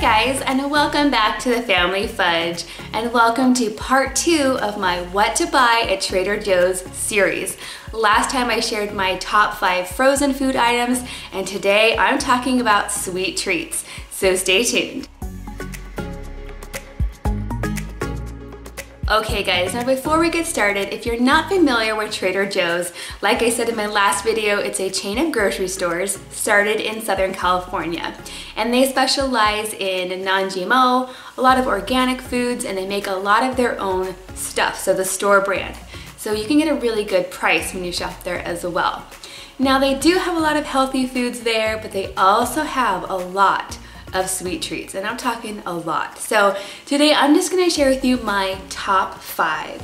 Guys and welcome back to the Family Fudge and welcome to part two of my what to buy at Trader Joe's series. Last time I shared my top five frozen food items and today I'm talking about sweet treats. So stay tuned. Okay guys, now before we get started, if you're not familiar with Trader Joe's, like I said in my last video, it's a chain of grocery stores started in Southern California. And they specialize in non-GMO, a lot of organic foods, and they make a lot of their own stuff, so the store brand. So you can get a really good price when you shop there as well. Now they do have a lot of healthy foods there, but they also have a lot of sweet treats, and I'm talking a lot. So today I'm just gonna share with you my top five.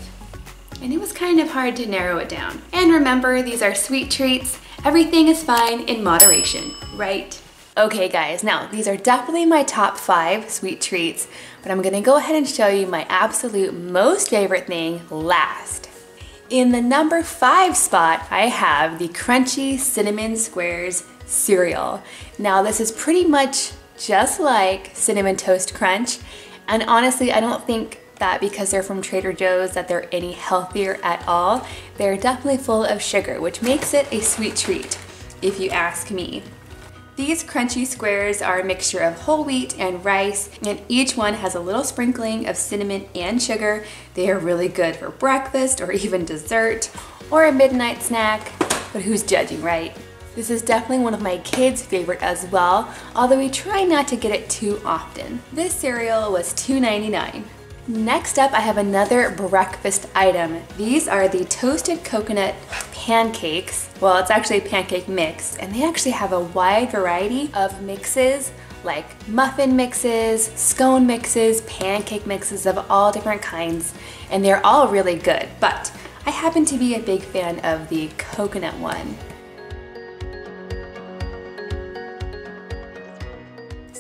And it was kind of hard to narrow it down. And remember, these are sweet treats. Everything is fine in moderation, right? Okay guys, now these are definitely my top five sweet treats, but I'm gonna go ahead and show you my absolute most favorite thing last. In the number five spot, I have the Crunchy Cinnamon Squares cereal. Now this is pretty much just like Cinnamon Toast Crunch. And honestly, I don't think that because they're from Trader Joe's that they're any healthier at all. They're definitely full of sugar, which makes it a sweet treat, if you ask me. These crunchy squares are a mixture of whole wheat and rice, and each one has a little sprinkling of cinnamon and sugar. They are really good for breakfast or even dessert or a midnight snack, but who's judging, right? This is definitely one of my kids' favorite as well, although we try not to get it too often. This cereal was $2.99. Next up, I have another breakfast item. These are the toasted coconut pancakes. Well, it's actually a pancake mix, and they actually have a wide variety of mixes like muffin mixes, scone mixes, pancake mixes of all different kinds, and they're all really good, but I happen to be a big fan of the coconut one.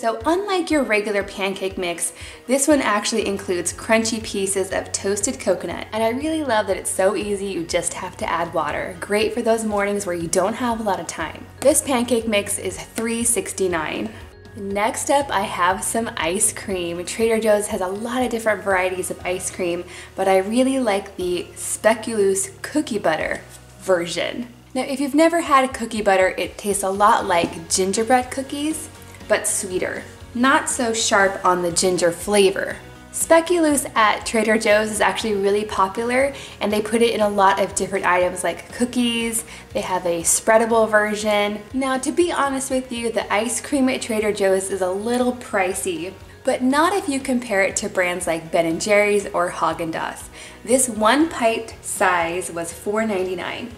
So unlike your regular pancake mix, this one actually includes crunchy pieces of toasted coconut. And I really love that it's so easy, you just have to add water. Great for those mornings where you don't have a lot of time. This pancake mix is $3.69. Next up, I have some ice cream. Trader Joe's has a lot of different varieties of ice cream, but I really like the speculoos cookie butter version. Now, if you've never had cookie butter, it tastes a lot like gingerbread cookies, but sweeter. Not so sharp on the ginger flavor. Speculoos at Trader Joe's is actually really popular and they put it in a lot of different items like cookies, they have a spreadable version. Now to be honest with you, the ice cream at Trader Joe's is a little pricey, but not if you compare it to brands like Ben & Jerry's or Haagen-Dazs. This one pint size was $4.99.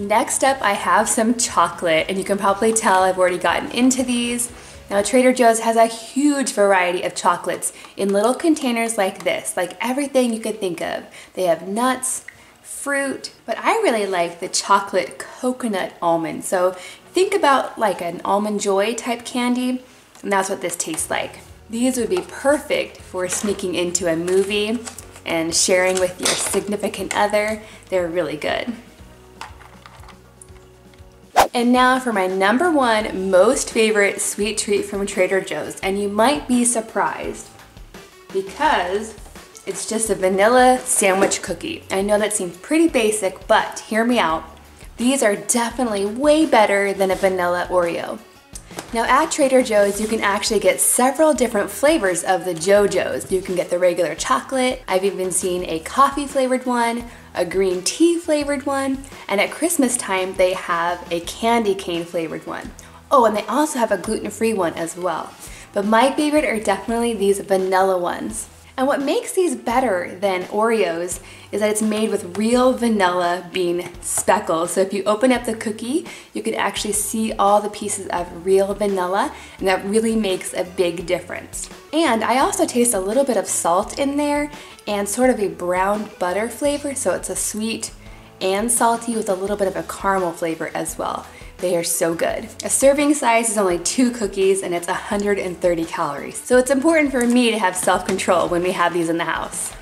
Next up I have some chocolate and you can probably tell I've already gotten into these. Now Trader Joe's has a huge variety of chocolates in little containers like this, like everything you could think of. They have nuts, fruit, but I really like the chocolate coconut almond. So think about like an almond joy type candy, and that's what this tastes like. These would be perfect for sneaking into a movie and sharing with your significant other. They're really good. And now for my number one most favorite sweet treat from Trader Joe's. And you might be surprised because it's just a vanilla sandwich cookie. I know that seems pretty basic, but hear me out. These are definitely way better than a vanilla Oreo. Now at Trader Joe's, you can actually get several different flavors of the Joe-Joe's. You can get the regular chocolate, I've even seen a coffee flavored one, a green tea flavored one, and at Christmas time they have a candy cane flavored one. Oh, and they also have a gluten-free one as well. But my favorite are definitely these vanilla ones. And what makes these better than Oreos is that it's made with real vanilla bean speckles. So if you open up the cookie, you can actually see all the pieces of real vanilla and that really makes a big difference. And I also taste a little bit of salt in there and sort of a brown butter flavor. So it's a sweet and salty with a little bit of a caramel flavor as well. They are so good. A serving size is only two cookies and it's 130 calories. So it's important for me to have self-control when we have these in the house.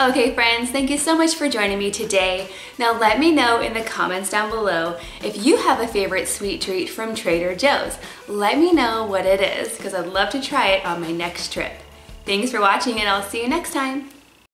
Okay friends, thank you so much for joining me today. Now let me know in the comments down below if you have a favorite sweet treat from Trader Joe's. Let me know what it is because I'd love to try it on my next trip. Thanks for watching and I'll see you next time.